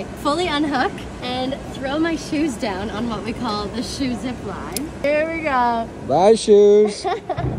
I fully unhook and throw my shoes down on what we call the shoe zip line. Here we go. Bye, shoes.